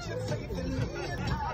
Just say the